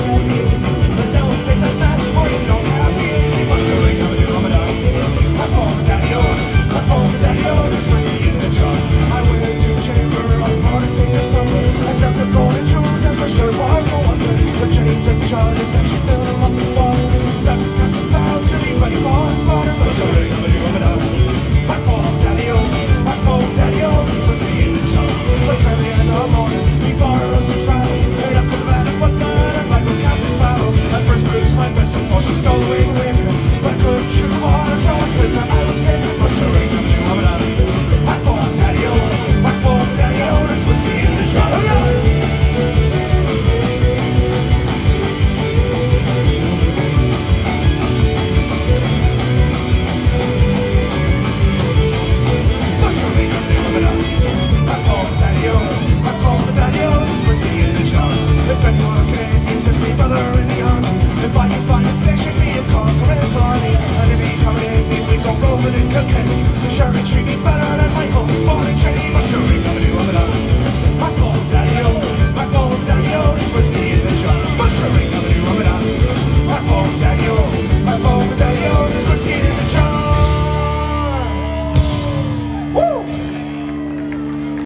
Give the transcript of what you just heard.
Thank. This me brother in the army. If I can find a station, be a conquering army Enemy coming we go rolling and